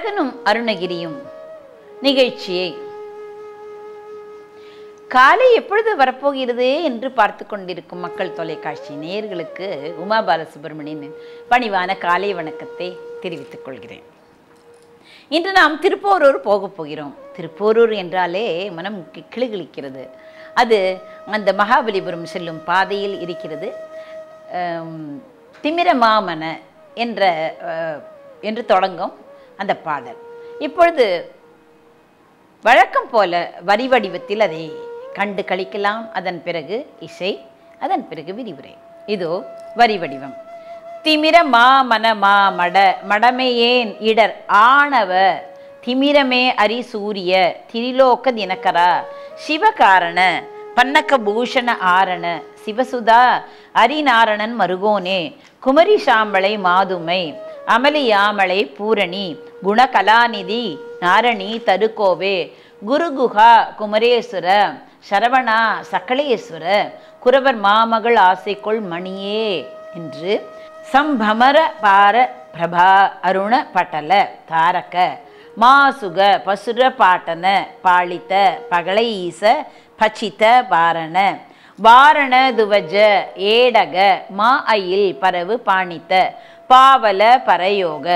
அழகனும் அருணகிரியும். நிகழ்ச்சியை. காலை எப்பொழுது வரப்போகிறது என்று பார்த்து கொண்டிருக்கும் மக்கள் தொலைக்காட்சி நேயர்களுக்கு உமா பாலசுப்ரமணியன் பணிவான காலை வணக்கத்தை தெரிவித்துக் கொள்கிறேன். இன்று நாம் திருப்போரூர் போகப் போகிறோம். திருப்போரூர் என்றாலே மனம் கி- அது அந்த மகாபலிபுரம் செல்லும் பாதையில் இருக்கிறது. திமிரமாமன என்ற என்று தொடங்கும். அந்த பாடல். இப்பொழுது வழக்கம் போல வரி வடிவத்தில் அதை கண்டு கழிக்கலாம். அதன் பிறகு இசை அதன் பிறகு விரிவுரை. இதோ வரி வடிவம். திமிர மா மன மா மட மடமையேன் இடர் ஆணவ திமிரமே அரி சூரிய திரிலோக தினகரா சிவகாரண பன்னக்க பூஷண ஆரண சிவசுதா அரிநாரணன் மருகோனே குமரி சாம்பளை மாதுமை அமலியாமலை பூரணி குணகலாநிதி நாரணி தருக்கோவே. குருகுஹா குமரேஸ்வர சரவணா சக்கலேஸ்வர குரவர் மாமகள் ஆசைக்குள் மணியே என்று சம்பமர பார பிரபா அருண பட்டல தாரக மாசுக பசுர பாட்டன பாளித்த பகலை ஈச பச்சித்த பாரண வாரண துவஜ ஏடக மா அயில் பரவு பாணித்த பாவல பரயோக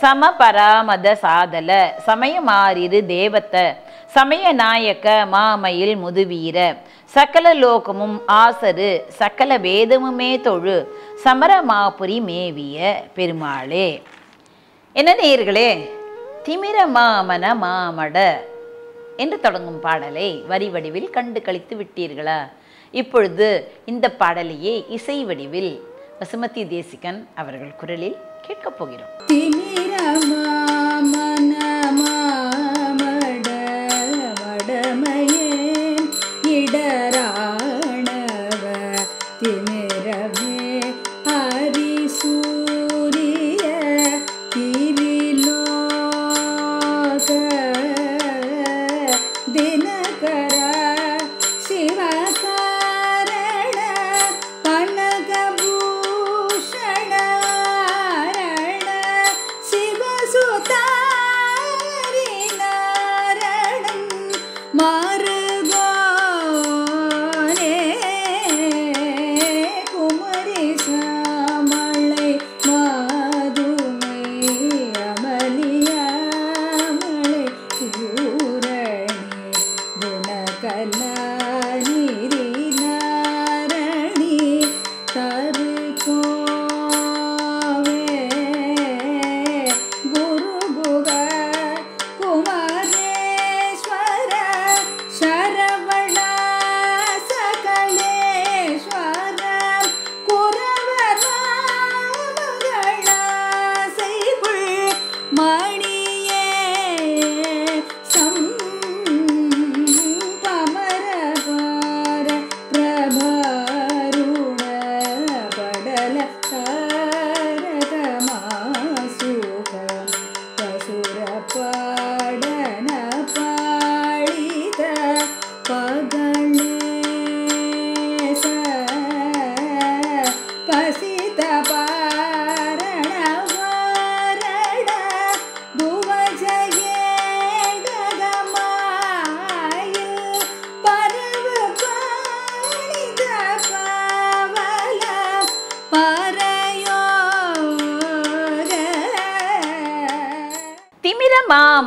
சம பராமத சாதல சமயமாரிரு தேவத்த சமய நாயக்க மாமயில் முதுவீர சகல லோகமும் ஆசரு சகல வேதமுமே தொழு சமரமாபுரி மேவிய பெருமாளே. என்ன நேயர்களே திமிர மாமன மாமட என்று தொடங்கும் பாடலை வரி வடிவில் கண்டு கழித்து விட்டீர்களா? இப்பொழுது இந்த பாடலையே இசை வடிவில் பசுமதி தேசிகன் அவர்கள் குரலில் கேட்கப் போகிறோம்.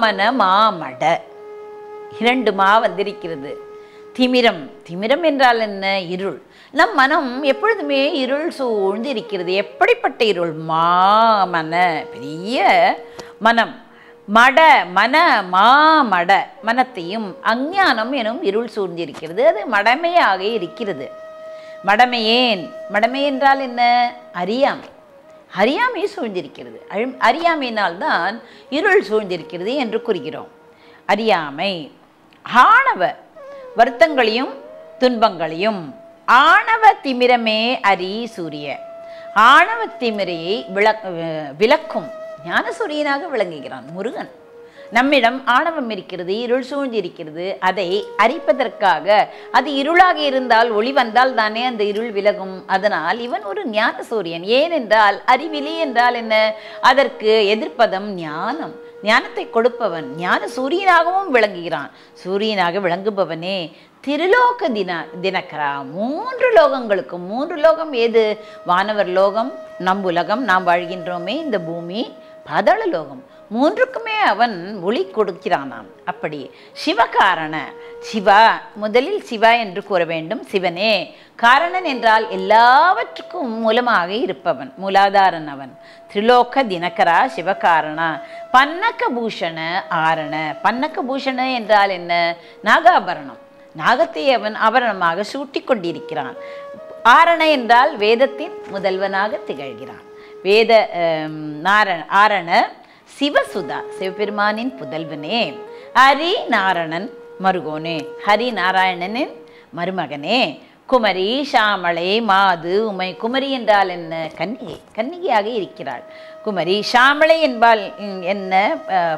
மாமன மாமட. இரண்டு மா வந்திருக்கிறது. திமிரம். திமிரம் என்றால் என்ன? இருள். நம் மனம் எப்பொழுதுமே இருள் சூழ்ந்து இருக்கிறது எப்படிப்பட்ட இருள்? மாமன பெரிய மனம். மட மன மாமட மனத்தையும் அஞ்ஞானம் எனும் இருள் சூழ்ந்திருக்கிறது. அது மடமையாக இருக்கிறது. மடமையேன். மடமை என்றால் என்ன? அறியாமை. அறியாமை சூழ்ந்திருக்கிறது. அறியாமையினால்தான் இருள் சூழ்ந்திருக்கிறது என்று கூறுகிறோம். அறியாமை ஆணவ வருத்தங்களையும் துன்பங்களையும் ஆணவ திமிரமே அரி சூரிய. ஆணவ திமிரையை விளக் விளக்கும் ஞானசூரியனாக விளங்குகிறான் முருகன். நம்மிடம் ஆணவம் இருக்கிறது இருள் சூழ்ந்திருக்கிறது. அதை அரிப்பதற்காக அது இருளாக இருந்தால் ஒளி வந்தால் தானே அந்த இருள் விலகும். அதனால் இவன் ஒரு ஞான சூரியன் ஏனென்றால் அறிவிலி என்றால் என்ன? அதற்கு எதிர்ப்பதம் ஞானம். ஞானத்தை கொடுப்பவன் ஞான சூரியனாகவும் விளங்குகிறான். சூரியனாக விளங்குபவனே திருலோக தின தினக்கரா மூன்று லோகங்களுக்கும் மூன்று லோகம் ஏது? வானவர் லோகம் நம் உலகம் நாம் வாழ்கின்றோமே இந்த பூமி பதள லோகம். மூன்றுக்குமே அவன் ஒளி கொடுக்கிறானாம். அப்படி சிவகாரண சிவா முதலில் சிவா என்று கூற வேண்டும். சிவனே காரணன் என்றால் எல்லாவற்றுக்கும் மூலமாக இருப்பவன் மூலாதாரன் அவன். திரிலோக தினகரா சிவகாரணா. பன்னக பூஷண ஆரண. பன்னக்க பூஷண என்றால் என்ன? நாகாபரணம். நாகத்தை அவன் ஆபரணமாக சூட்டி கொண்டிருக்கிறான். ஆரண என்றால் வேதத்தின் முதல்வனாக திகழ்கிறான். வேத நாரண ஆரண சிவசுதா சிவபெருமானின் புதல்வனே. ஹரி நாரணன் மருகோனே. ஹரி நாராயணனின் மருமகனே. குமரி ஷாமளை மாது உமை குமரி என்றால் என்ன? கன்னிகை கன்னிகையாக இருக்கிறாள். குமரி ஷாமளை என்பால் என்ன?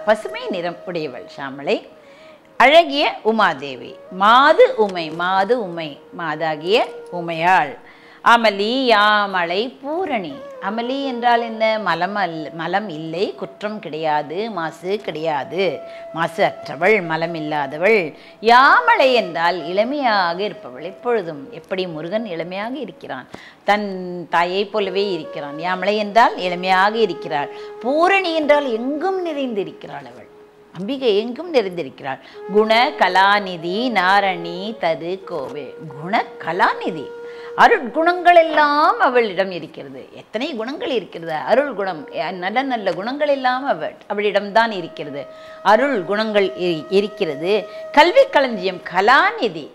பசுமை நிறம் உடையவள் ஷாமளை. அழகிய உமாதேவி மாது உமை மாது உமை மாதாகிய உமையாள். அமளி யாமலை பூரணி அமளி என்றால் என்ன? மலம் அல் மலம் இல்லை குற்றம் கிடையாது மாசு கிடையாது. மாசு அற்றவள் மலம் இல்லாதவள். யாமலை என்றால் இளமையாக இருப்பவள் எப்பொழுதும். எப்படி முருகன் இளமையாக இருக்கிறான்? தன் தாயைப் போலவே இருக்கிறான். யாமலை என்றால் இளமையாக இருக்கிறாள். பூரணி என்றால் எங்கும் நிறைந்திருக்கிறாள் அவள். அம்பிகை எங்கும் நிறைந்திருக்கிறாள். குண கலாநிதி நாரணி தரு கோவே குண கலாநிதி. அருட்குணங்கள் எல்லாம் அவளிடம் இருக்கிறது. எத்தனை குணங்கள் இருக்கிறது? அருள் குணம் நல்ல நல்ல குணங்கள் எல்லாம் அவள் அவளிடம்தான் இருக்கிறது. அருள் குணங்கள் இ- இருக்கிறது. கல்வி களஞ்சியம் கலாநிதி.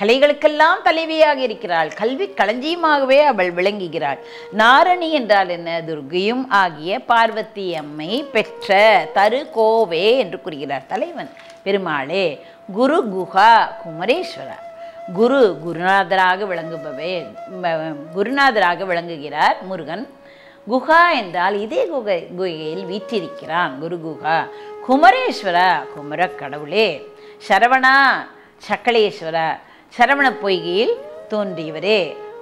கலைகளுக்கெல்லாம் தலைவியாக இருக்கிறாள். கல்வி களஞ்சியமாகவே அவள் விளங்குகிறாள். நாரணி என்றால் என்ன? துர்கையும் ஆகிய பார்வதி அம்மை பெற்ற தரு கோவே என்று கூறுகிறார் தலைவன். பெருமாளே குரு குஹா குமரேஸ்வரர் குரு குருநாதராக விளங்குபவே குருநாதராக விளங்குகிறார் முருகன். குஹா என்றால் இதே குகை குகையில் வீற்றிருக்கிறான் குரு குஹா குமரேஸ்வரா குமரக் கடவுளே. சரவணா சக்களேஸ்வரா சரவண பொய்கையில் தோன்றியவரே.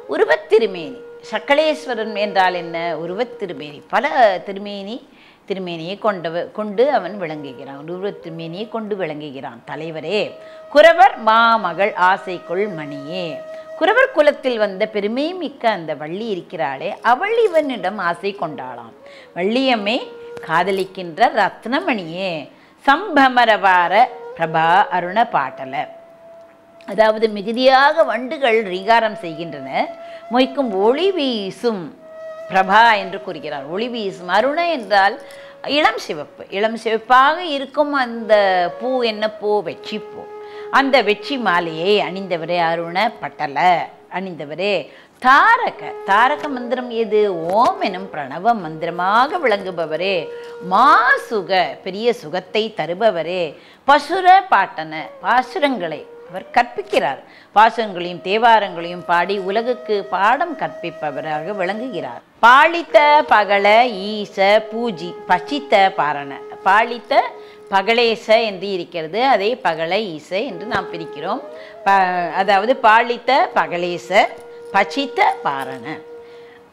உருவத்திருமேனி சக்களேஸ்வரன் என்றால் என்ன? உருவத்திருமேனி பல திருமேனி திருமேனியை கொண்டவ கொண்டு அவன் விளங்குகிறான். உருவத் திருமேனியை கொண்டு விளங்குகிறான். தலைவரே குறவர் மாமகள் ஆசைக்குள் மணியே. குறவர் குலத்தில் வந்த பெருமை மிக்க அந்த வள்ளி இருக்கிறாளே அவள் இவனிடம் ஆசை கொண்டாளாம். வள்ளியம்மே காதலிக்கின்ற ரத்னமணியே சம்பமரவார பிரபா அருண பாட்டல. அதாவது மிகுதியாக வண்டுகள் ரீகாரம் செய்கின்றன. மொய்க்கும் ஒளி வீசும் பிரபா என்று கூறுகிறார். ஒளி வீசும் அருணை என்றால் இளம் சிவப்பு. இளம் சிவப்பாக இருக்கும் அந்த பூ என்ன பூ? வெற்றி பூ. அந்த வெற்றி மாலையை அணிந்தவரே அருண பட்டல அணிந்தவரே தாரக. தாரக மந்திரம் எது? ஓம் எனும் பிரணவ மந்திரமாக விளங்குபவரே. மாசுக. பெரிய சுகத்தை தருபவரே. பசுர பாட்டன. பாசுரங்களை அவர் கற்பிக்கிறார். பாசங்களையும் தேவாரங்களையும் பாடி உலகுக்கு பாடம் கற்பிப்பவராக விளங்குகிறார். பாலித்த பகல ஈச பூஜி பசித்த பாரண. பாலித்த பகலேச என்று இருக்கிறது. அதே பகல ஈச என்று நாம் பிரிக்கிறோம். ப அதாவது பாலித்த பகலேச பசித்த பாரண.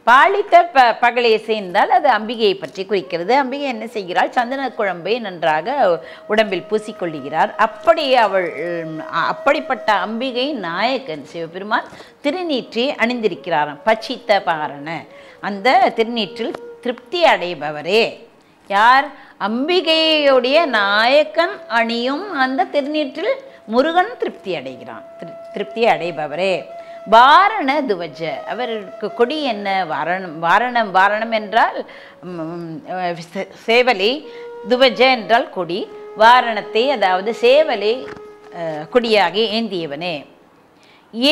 பாலித்த ப பகலையை சேர்ந்தால் அது அம்பிகையை பற்றி குறிக்கிறது. அம்பிகை என்ன செய்கிறாள்? சந்தன குழம்பை நன்றாக உடம்பில் பூசிக்கொள்ளுகிறார். அப்படி அவள் அப்படிப்பட்ட அம்பிகை நாயகன் சிவபெருமான் திருநீற்றி அணிந்திருக்கிறாராம். பச்சித்த பாரண. அந்த திருநீற்றில் திருப்தி அடைபவரே. யார்? அம்பிகையுடைய நாயக்கன் அணியும் அந்த திருநீற்றில் முருகன் திருப்தி அடைகிறான். திரு- திருப்தி அடைபவரே. வாரண துவஜ. அவருக்கு கொடி என்ன வாரணம் வாரணம் வாரணம் என்றால் சேவலை துவஜ என்றால் கொடி. வாரணத்தை அதாவது சேவலை கொடியாக ஏந்தியவனே.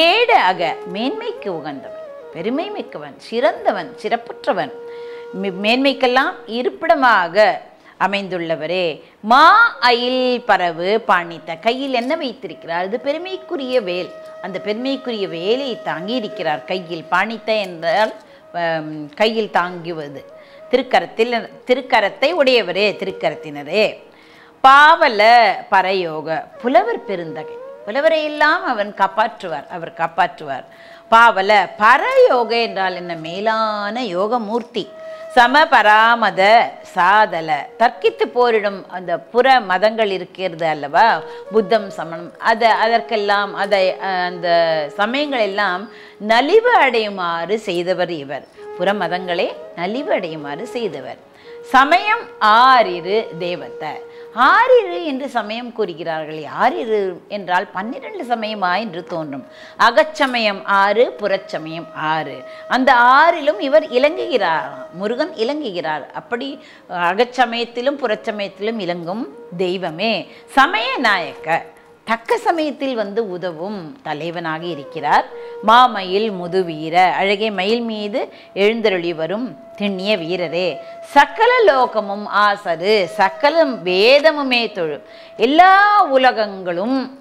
ஏடு அக மேன்மைக்கு உகந்தவன் பெருமை மிக்கவன் சிறந்தவன் சிறப்புற்றவன். மேன்மைக்கெல்லாம் இருப்பிடமாக அமைந்துள்ளவரே. மா அயில் பரவு பாணித்த கையில் என்ன வைத்திருக்கிறார்? அது பெருமைக்குரிய வேல். அந்த பெருமைக்குரிய வேலை தாங்கி இருக்கிறார் கையில். பாணித்த என்றால் கையில் தாங்குவது. திருக்கரத்தில் திருக்கரத்தை உடையவரே திருக்கரத்தினரே. பாவல பரயோக புலவர் பெருந்தகை. புலவரை எல்லாம் அவன் காப்பாற்றுவார் அவர் காப்பாற்றுவார். பாவல பரயோக என்றால் என்ன? மேலான யோக மூர்த்தி சமபராமத சாதல. தர்க்கித்து போரிடும் அந்த புற மதங்கள் இருக்கிறது அல்லவா? புத்தம் சமணம். அதை அதற்கெல்லாம் அதை அந்த சமயங்கள் எல்லாம் நலிவு அடையுமாறு செய்தவர் இவர். புற மதங்களே நலிவு அடையுமாறு செய்தவர். சமயம் ஆறிரு தேவத்தை. ஆறிரு என்று சமயம் கூறுகிறார்கள். ஆறிரு என்றால் பன்னிரண்டு சமயமா என்று தோன்றும். அகச்சமயம் ஆறு புறச்சமயம் ஆறு. அந்த ஆறிலும் இவர் இலங்குகிறார் முருகன் இலங்குகிறார். அப்படி அகச்சமயத்திலும் புறச்சமயத்திலும் இலங்கும் தெய்வமே. சமய நாயக்க தக்க சமயத்தில் வந்து உதவும் தலைவனாக இருக்கிறார். மாமயில் முதுவீர. அழகே மயில் மீது எழுந்தருளி வரும் திண்ணிய வீரரே. சக்கல லோகமும் ஆசரு சக்கலம் வேதமுமே தொழும். எல்லா உலகங்களும்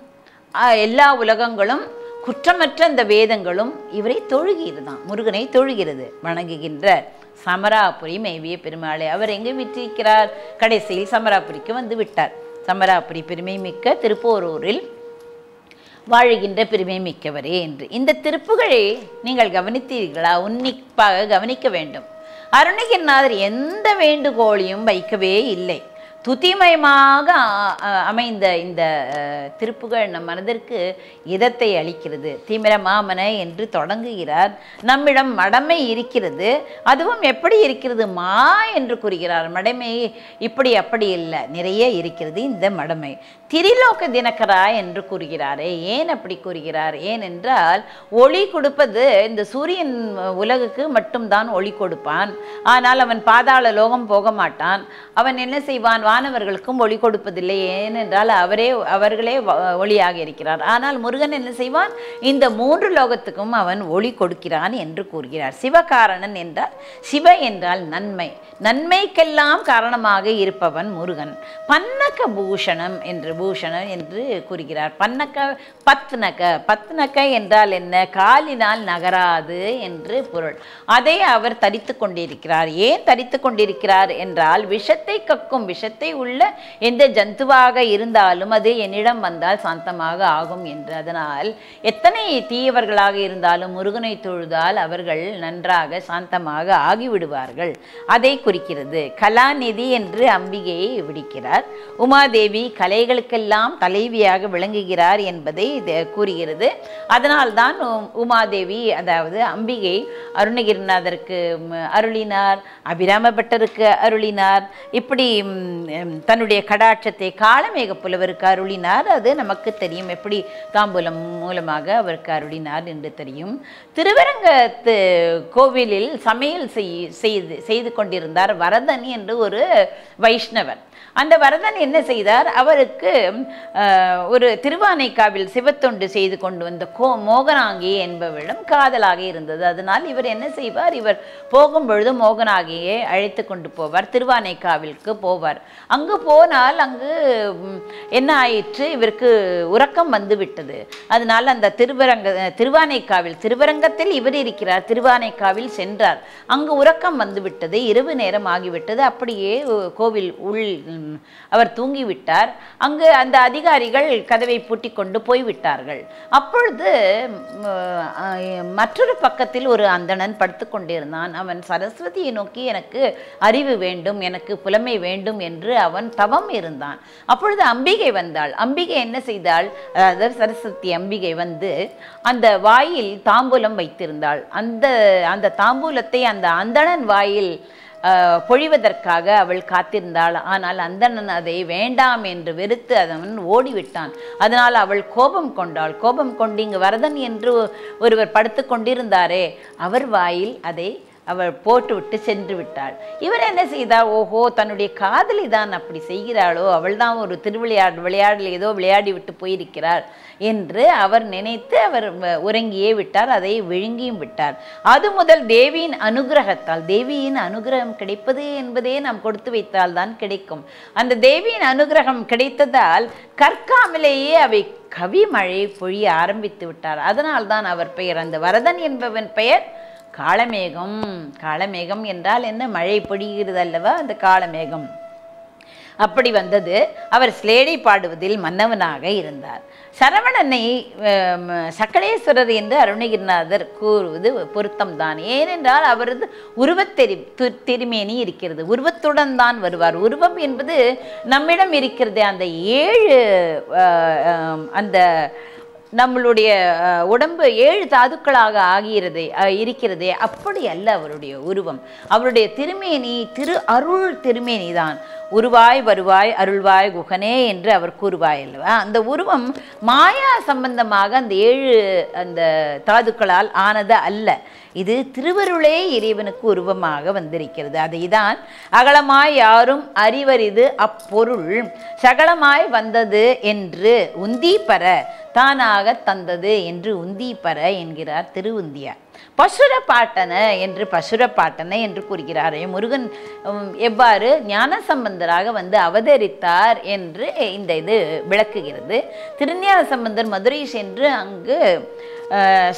எல்லா உலகங்களும் குற்றமற்ற அந்த வேதங்களும் இவரை தொழுகிறதாம். முருகனை தொழுகிறது. வணங்குகின்ற சமராபுரி மேவிய பெருமாளை அவர் எங்கே விட்டிருக்கிறார்? கடைசியில் சமராபுரிக்கு வந்து விட்டார். சமராபுரி பெருமை மிக்க திருப்போரூரில் வாழுகின்ற பெருமை மிக்கவரே என்று. இந்த திருப்புகளை நீங்கள் கவனித்தீர்களா? உன்னிப்பாக கவனிக்க வேண்டும். அருணகிரிநாதர் எந்த வேண்டுகோளையும் வைக்கவே இல்லை. துதிமயமாக அமைந்த இந்த திருப்புகள் திருப்புகழ் நம் மனதிற்கு இதத்தை அளிக்கிறது. தீமிர மாமன என்று தொடங்குகிறார். நம்மிடம் மடமை இருக்கிறது. அதுவும் எப்படி இருக்கிறது? மா என்று கூறுகிறார். மடமை இப்படி அப்படி இல்லை. நிறைய இருக்கிறது இந்த மடமை. திரிலோக தினகரா என்று கூறுகிறாரே. ஏன் அப்படி கூறுகிறார்? ஏனென்றால் ஒளி கொடுப்பது இந்த சூரியன் உலகுக்கு மட்டும்தான் ஒளி கொடுப்பான். ஆனால் அவன் பாதாள லோகம் போக மாட்டான். அவன் என்ன செய்வான்? வானவர்களுக்கும் ஒளி கொடுப்பதில்லை. ஏனென்றால் அவரே அவர்களே ஒளியாக இருக்கிறார். ஆனால் முருகன் என்ன செய்வான்? இந்த மூன்று லோகத்துக்கும் அவன் ஒளி கொடுக்கிறான் என்று கூறுகிறார். சிவகாரணன் என்றால் சிவ என்றால் நன்மை. நன்மைக்கெல்லாம் காரணமாக இருப்பவன் முருகன். பன்னக்க பூஷணம் என்று பூஷணம் என்று கூறுகிறார். பன்னக்க பத்னக்க. பத்னக்க என்றால் என்ன? காலினால் நகராது என்று பொருள். அதை அவர் தரித்து கொண்டிருக்கிறார். ஏன் தரித்து கொண்டிருக்கிறார் என்றால் விஷத்தை கக்கும் விஷத்தை உள்ள எந்த ஜந்துவாக இருந்தாலும் அது என்னிடம் வந்தால் சாந்தமாக ஆகும் என்று. அதனால் எத்தனை தீயவர்களாக இருந்தாலும் முருகனை தொழுதால் அவர்கள் நன்றாக சாந்தமாக ஆகிவிடுவார்கள். அதை குறிக்கிறது. கலாநிதி என்று அம்பிகையை விடுக்கிறார். உமாதேவி கலைகளுக்கெல்லாம் தலைவியாக விளங்குகிறார் என்பதை கூறுகிறது. அதனால்தான் உமாதேவி அதாவது அம்பிகை அருணகிரிநாதருக்கு அருளினார் அபிராம பட்டருக்கு அருளினார். இப்படி தன்னுடைய கடாட்சத்தை காளமேக புலவருக்கு அருளினார். அது நமக்கு தெரியும். எப்படி தாம்பூலம் மூலமாக அவருக்கு அருளினார் என்று தெரியும். திருவரங்கத்து கோவிலில் சமையல் செய் செய்து செய்து கொண்டிருந்தார். வரதன் என்று ஒரு வைஷ்ணவர் அந்த வரதன் என்ன செய்தார்? அவருக்கு ஒரு திருவானைக்காவில் சிவத்தொண்டு செய்து கொண்டு வந்த கோ மோகனாங்கி என்பவரிடம் காதலாக இருந்தது. அதனால் இவர் என்ன செய்வார்? இவர் போகும் பொழுது மோகனாகியை அழைத்து கொண்டு போவார் திருவானைக்காவிற்கு போவார். அங்கு போனால் அங்கு என்ன ஆயிற்று? இவருக்கு உறக்கம் வந்து விட்டது. அதனால் அந்த திருவரங்க திருவானைக்காவில் திருவரங்கத்தில் இவர் இருக்கிறார். திருவானைக்காவில் சென்றார். அங்கு உறக்கம் வந்துவிட்டது இரவு நேரம் ஆகிவிட்டது. அப்படியே கோவில் உள் அவர் தூங்கிவிட்டார். அங்கு அந்த அதிகாரிகள் கதவை பூட்டி கொண்டு போய்விட்டார்கள். அப்பொழுது மற்றொரு பக்கத்தில் ஒரு அந்தணன் படுத்து கொண்டிருந்தான். அவன் சரஸ்வதியை நோக்கி எனக்கு அறிவு வேண்டும் எனக்கு புலமை வேண்டும் என்று அவன் தவம் இருந்தான். அப்பொழுது அம்பிகை வந்தாள். அம்பிகை என்ன செய்தாள்? அதாவது சரஸ்வதி அம்பிகை வந்து அந்த வாயில் தாம்பூலம் வைத்திருந்தாள். அந்த அந்த தாம்பூலத்தை அந்த அந்தணன் வாயில் பொழிவதற்காக அவள் காத்திருந்தாள். ஆனால் அந்தணன் அதை வேண்டாம் என்று வெறுத்து அதன் ஓடிவிட்டான். அதனால் அவள் கோபம் கொண்டாள். கோபம் கொண்டு இங்கு வரதன் என்று ஒருவர் படுத்து கொண்டிருந்தாரே அவர் வாயில் அதை அவள் போட்டுவிட்டு சென்று விட்டாள். இவர் என்ன செய்தார்? ஓஹோ தன்னுடைய காதலி தான் அப்படி செய்கிறாளோ? அவள் தான் ஒரு திருவிளையாடு விளையாடல் ஏதோ விளையாடி விட்டு போயிருக்கிறார் என்று அவர் நினைத்து அவர் உறங்கியே விட்டார். அதை விழுங்கியும் விட்டார். அது முதல் தேவியின் அனுகிரகத்தால் தேவியின் அனுகிரகம் கிடைப்பது என்பதே நாம் கொடுத்து வைத்தால் தான் கிடைக்கும். அந்த தேவியின் அனுகிரகம் கிடைத்ததால் கற்காமலேயே அவை கவி மழை பொழிய ஆரம்பித்து விட்டார். அதனால்தான் அவர் பெயர். அந்த வரதன் என்பவன் பெயர் காளமேகம் காளமேகம் என்றால் என்ன? மழை பொழிகிறது அல்லவா அந்த காளமேகம் அப்படி வந்தது. அவர் ஸ்லேடை பாடுவதில் மன்னவனாக இருந்தார். சரவணனை சக்கடேஸ்வரர் என்று அருணகிரிநாதர் கூறுவது பொருத்தம்தான் ஏனென்றால் அவரது உருவத்தெரி திருமேனி இருக்கிறது. உருவத்துடன் தான் வருவார். உருவம் என்பது நம்மிடம் இருக்கிறது. அந்த ஏழு அந்த நம்மளுடைய உடம்பு ஏழு தாதுக்களாக ஆகிறது இருக்கிறதே அப்படி அல்ல அவருடைய உருவம். அவருடைய திருமேனி திரு அருள் திருமேனி தான். உருவாய் வருவாய் அருள்வாய் குகனே என்று அவர் கூறுவாய் அல்லவா? அந்த உருவம் மாயா சம்பந்தமாக அந்த ஏழு அந்த தாதுக்களால் ஆனது அல்ல. இது திருவருளே இறைவனுக்கு உருவமாக வந்திருக்கிறது. அதைதான் அகலமாய் யாரும் அறிவரிது அப்பொருள். சகலமாய் வந்தது என்று உந்தீப்பற தானாக தந்தது என்று உந்தீப்பற என்கிறார் திருவுந்தியார். பசுர பாட்டன என்று பசுர பாட்டன என்று கூறுகிறாரே. முருகன் எவ்வாறு ஞான சம்பந்தராக வந்து அவதரித்தார் என்று இந்த இது விளக்குகிறது. திருஞான சம்பந்தர் மதுரை சென்று அங்கு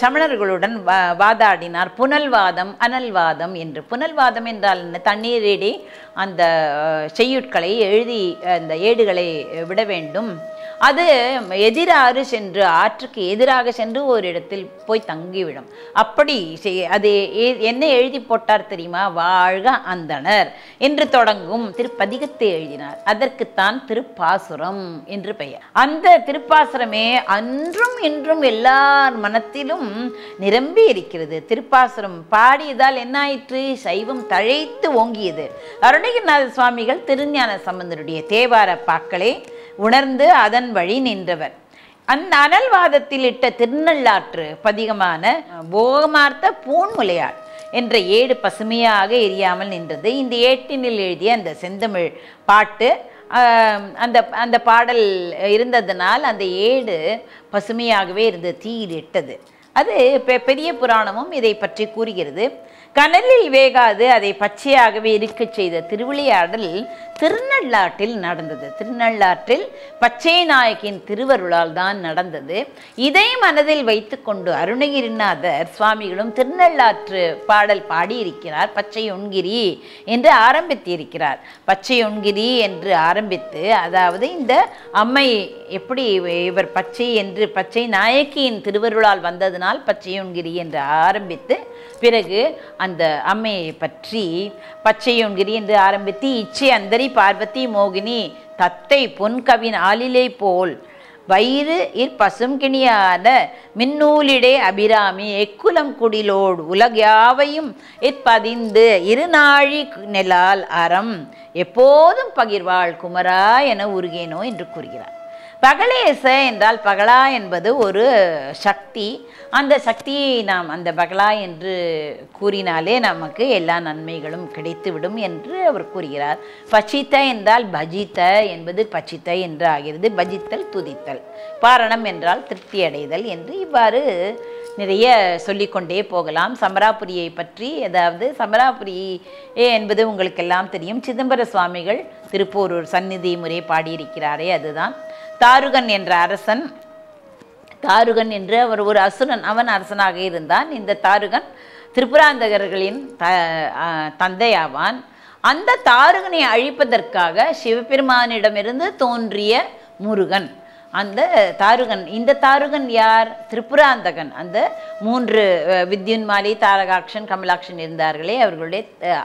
சமணர்களுடன் வா- வாதாடினார். புனல்வாதம் அனல்வாதம் என்று. புனல்வாதம் என்றால் என்ன? தண்ணீரிடி அந்த செய்யுட்களை எழுதி அந்த ஏடுகளை விட வேண்டும். அது எதிராறு சென்று ஆற்றுக்கு எதிராக சென்று ஒரு இடத்தில் போய் தங்கிவிடும். அப்படி செய்- அது எ- என்ன எழுதி போட்டார் தெரியுமா? வாழ்க அந்தனர் என்று தொடங்கும் திருப்பதிகத்தை எழுதினார். அதற்குத்தான் திருப்பாசுரம் என்று பெயர். அந்த திருப்பாசுரமே அன்றும் இன்றும் எல்லார் மனத்திலும் நிரம்பி இருக்கிறது. திருப்பாசுரம் பாடியதால் என்ன ஆயிற்று சைவம் தழைத்து ஓங்கியது. அருணகிரிநாத சுவாமிகள் திருஞான சம்பந்தருடைய தேவார பாக்களை உணர்ந்து அதன் வழி நின்றவர். அந்த அனல்வாதத்தில் இட்ட திருநள்ளாற்று பதிகமான போகமார்த்த பூன்முலையாள் என்ற ஏடு பசுமையாக எரியாமல் நின்றது. இந்த ஏட்டினில் எழுதிய அந்த செந்தமிழ் பாட்டு அந்த அந்த பாடல் இருந்ததனால் அந்த ஏடு பசுமையாகவே இருந்தது தீயில் இட்டது அது பெரிய புராணமும் இதை பற்றி கூறுகிறது. கனலில் வேகாது அதை பச்சையாகவே இருக்கச் செய்த திருவிளையாடல் திருநள்ளாற்றில் நடந்தது. திருநள்ளாற்றில் பச்சை நாயக்கின் திருவருளால் தான் நடந்தது. இதை மனதில் வைத்துக்கொண்டு அருணகிரிநாதர் சுவாமிகளும் திருநள்ளாற்று பாடல் பாடியிருக்கிறார் பச்சை ஒன்கிரி என்று ஆரம்பித்திருக்கிறார். பச்சை ஒன்கிரி என்று ஆரம்பித்து அதாவது இந்த அம்மை எப்படி இவர் பச்சை என்று பச்சை நாயக்கியின் திருவருளால் வந்ததனால் பச்சையொன்கிரி என்று ஆரம்பித்து பிறகு அந்த அம்மையை பற்றி பச்சையொன்கிரி என்று ஆரம்பித்து இச்சை அந்தரி பார்வதி மோகினி தத்தை பொன்கவின் ஆளிலை போல் வயிறு இற்பசும் கிணியான மின்னூலிடே அபிராமி எக்குலம் குடிலோடு உலகாவையும் இற்பதிந்து இருநாழி நெலால் அறம் எப்போதும் பகிர்வாள் குமரா என உருகேனோ என்று கூறுகிறார். பகலேச என்றால் பகலா என்பது ஒரு சக்தி. அந்த சக்தியை நாம் அந்த பகலா என்று கூறினாலே நமக்கு எல்லா நன்மைகளும் கிடைத்துவிடும் என்று அவர் கூறுகிறார். பச்சித்த என்றால் பஜித்த என்பது பச்சித்த என்று ஆகிறது. பஜித்தல் துதித்தல். பாரணம் என்றால் திருப்தி அடைதல் என்று இவ்வாறு நிறைய சொல்லிக்கொண்டே போகலாம். சமராபுரியை பற்றி அதாவது சமராபுரி என்பது உங்களுக்கெல்லாம் தெரியும். சிதம்பர சுவாமிகள் திருப்போரூர் சந்நிதி முறை பாடியிருக்கிறாரே அதுதான். தாருகன் என்ற அரசன். தாருகன் என்று அவர் ஒரு அசுரன் அவன் அரசனாக இருந்தான். இந்த தாருகன் திரிபுராந்தகர்களின் த தந்தையாவான். அந்த தாருகனை அழிப்பதற்காக சிவபெருமானிடமிருந்து தோன்றிய முருகன். அந்த தாருகன் இந்த தாருகன் யார்? திரிபுராந்தகன் அந்த மூன்று வித்யுன்மாலி தாரகாக்ஷன் கமலாக்ஷன் இருந்தார்களே அவர்களுடைய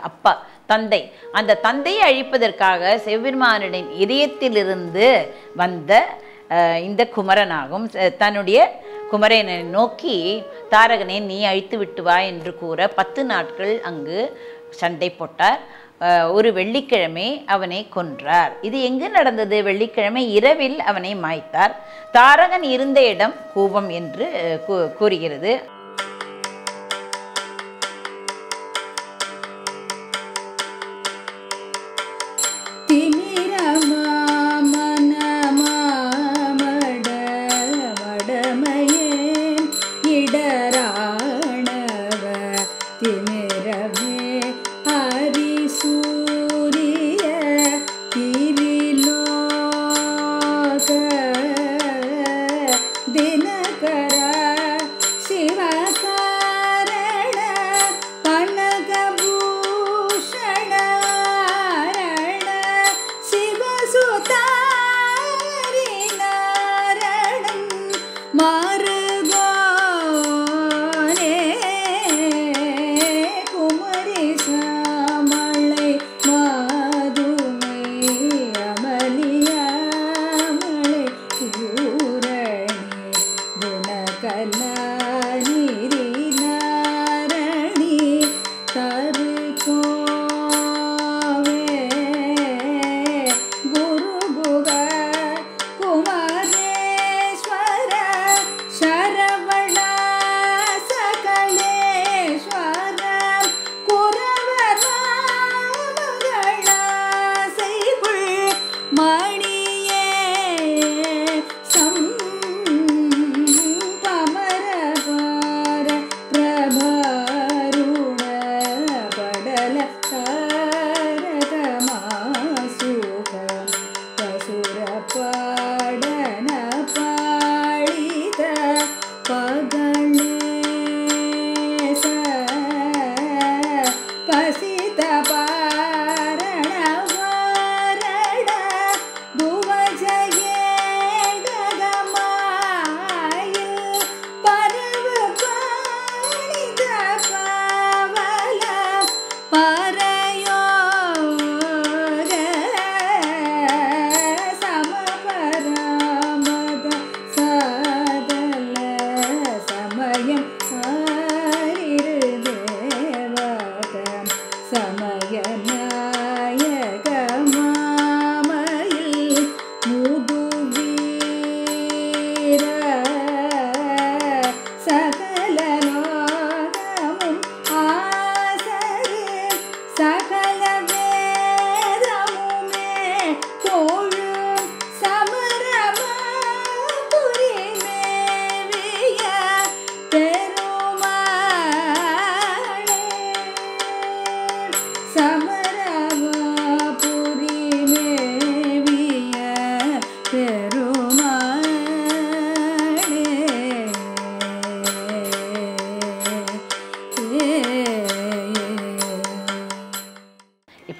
அப்பா. தந்தை. அந்த தந்தையை அழிப்பதற்காக சிவபெருமானின் இதயத்திலிருந்து வந்த இந்த குமரனாகும். தன்னுடைய குமரனை நோக்கி தாரகனை நீ அழித்து விட்டு வா என்று கூற பத்து நாட்கள் அங்கு சண்டை போட்டார். ஒரு வெள்ளிக்கிழமை அவனை கொன்றார். இது எங்கு நடந்தது? வெள்ளிக்கிழமை இரவில் அவனை மாய்த்தார். தாரகன் இருந்த இடம் கூபம் என்று கூ- கூறுகிறது.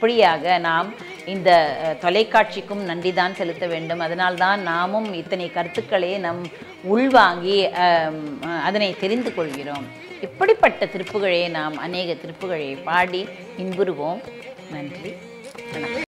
இப்படியாக நாம் இந்த தொலைக்காட்சிக்கும் நன்றி தான் செலுத்த வேண்டும். அதனால்தான் நாமும் இத்தனை கருத்துக்களை நம் உள்வாங்கி அதனை தெரிந்து கொள்கிறோம். இப்படிப்பட்ட திருப்புகழை நாம் அநேக திருப்புகழை பாடி இன்புறுவோம். நன்றி. வணக்கம்.